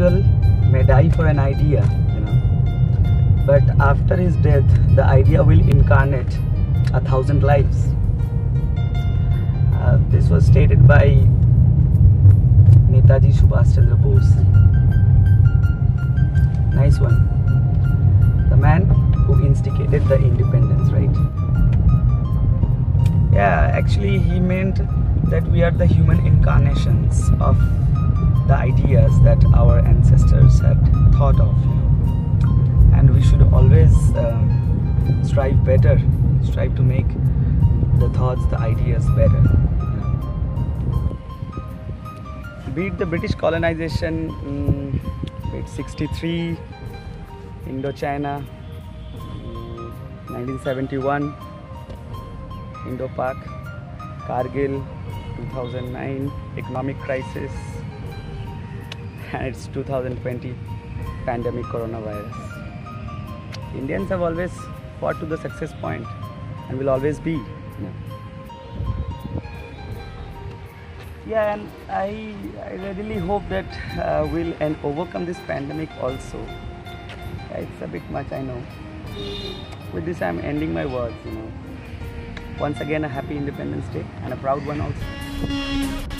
an idea, you know. But after his death, the idea will incarnate a thousand lives. Uh, this was stated by Netaji Subhash Chandra Bose. Nice one. The man who instigated the independence, right? Yeah, actually, he meant that we are the human incarnations of ideas that our ancestors had thought of, and we should always um, strive better, strive to make the thoughts, the ideas better. Beat the British colonization, beat 63, Indochina, mm, 1971. Indo-Pak, Kargil, 2009 economic crisis, and it's 2020 pandemic coronavirus. Indians have always fought to the success point and will always be. Yeah, and I, I really hope that uh, we'll and overcome this pandemic also. Yeah, it's a bit much, I know. With this, I'm ending my words, you know. Once again, a happy Independence Day and a proud one also.